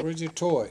Where's your toy?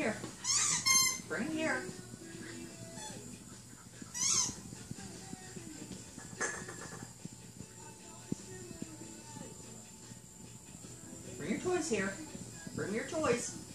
here. Bring here. Bring your toys here. Bring your toys.